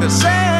the same.